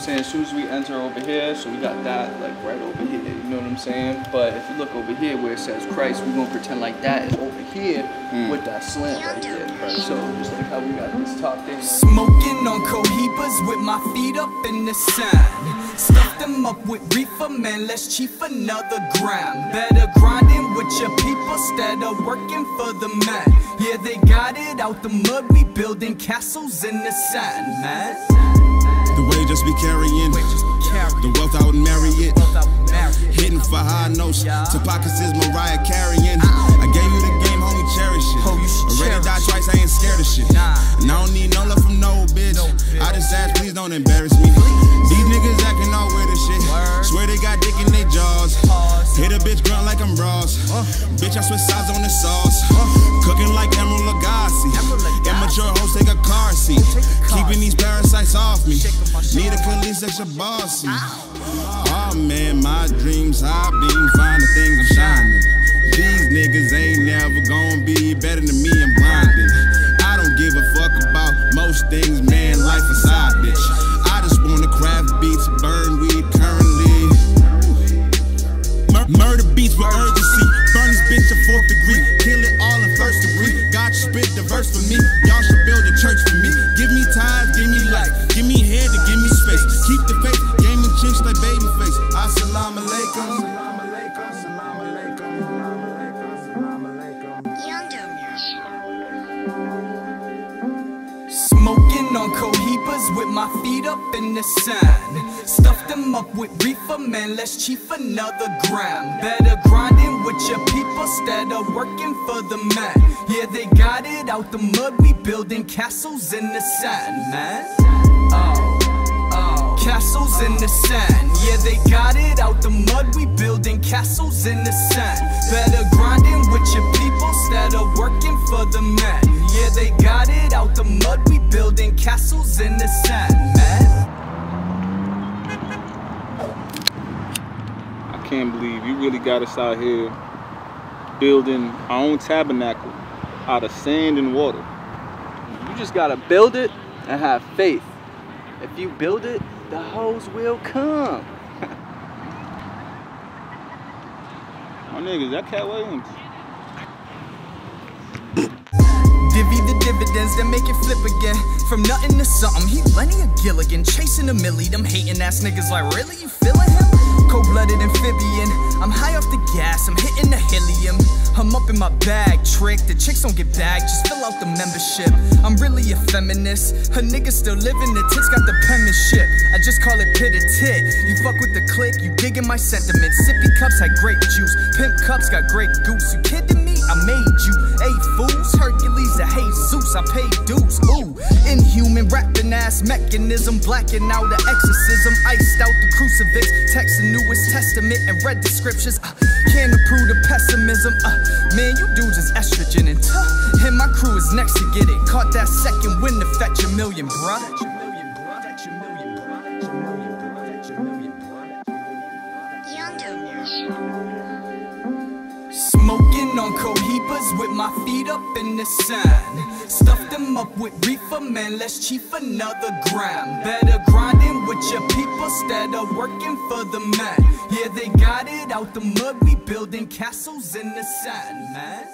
I'm saying? As soon as we enter over here, so we got that like right over here, you know what I'm saying? But if you look over here where it says Christ, we're gonna pretend like that is over here hmm. with that slant right there. Right? So just like how we got this top thing. Smoking on cohibas with my feet up in the sun. Stuff them up with reefer, man, let's chief another gram. Better grinding with your people instead of working for the man. Yeah, they got it out the mud, we building castles in the sand, man. The way just be carrying the wealth out and marry it. Hitting for high notes. To pockets is Mariah carrying. I gave you the game, homie, cherish it. Already died twice, I ain't scared of shit. Nah. And I don't need no love from no bitch. I just ask, please don't embarrass me. These niggas acting all weird as shit. Swear they got dick in their jaws. Hit a bitch grunt like I'm Ross. Bitch, I switch sides on the sauce. Extra bossy. Oh man, my dreams high beam, find the things I'm shining. These niggas ain't never gonna be better than me, I'm grinding. I don't give a fuck about most things, man, life a side bitch. I just wanna craft beats, burn weed currently. Mur- murder beats with urgency, Alaikum. Smoking on cohibas with my feet up in the sun. Stuff them up with reefer, man, let's chief another gram. Better grinding with your people instead of working for the man. Yeah, they got it out the mud, we building castles in the sand, man. Oh, Castles in the sand, yeah, they got it out the mud, we building castles in the sand. Better grinding with your people instead of working for the man. Yeah, they got it out the mud, we building castles in the sand, man. I can't believe you really got us out here building our own tabernacle out of sand and water. You just gotta build it and have faith. If you build it, the hoes will come. My niggas, that Katt Williams. Divvy the dividends, then make it flip again. From nothing to something, he Lenny a Gilligan, chasing a millie. Them hating ass niggas like, really? You amphibian. I'm high off the gas, I'm hitting the helium. I'm up in my bag, trick. The chicks don't get bagged, just fill out the membership. I'm really a feminist. Her nigga still living, the tits got the penmanship. I just call it pit a tit. You fuck with the click, you digging my sentiments. Sippy cups had grape juice, pimp cups got grape goose. You kidding me? I made you. Hey, to Jesus, I paid dues. Ooh, inhuman rapping ass mechanism, blacking out the exorcism, iced out the crucifix, text the newest testament and read the scriptures. Uh, can't approve the pessimism. Uh, man, you dudes is estrogen and tough. And my crew is next to get it. Caught that second wind to fetch a million, bruh. Cohibas with my feet up in the sun. Stuff them up with reefer, man, let's chief another gram. Better grinding with your people instead of working for the man. Yeah, they got it out the mud, we building castles in the sand, man.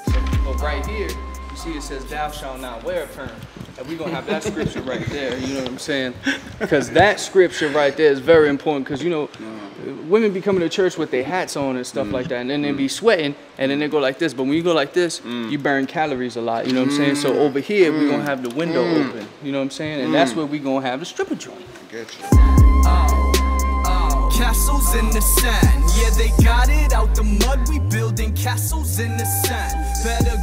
But right here, you see it says, Thou shalt not wear a perm. And we're gonna have that scripture right there, you know what I'm saying? Because that scripture right there is very important because, you know, women be coming to church with their hats on and stuff like mm. that, and then they be mm. sweating, and then they go like this. But when you go like this, mm. you burn calories a lot, you know what I'm saying? So over here, we're gonna have the window open, you know what I'm saying? And that's where we're gonna have the stripper joint. Oh, oh. Castles in the sand, yeah, they got it out the mud. We building castles in the sand. Better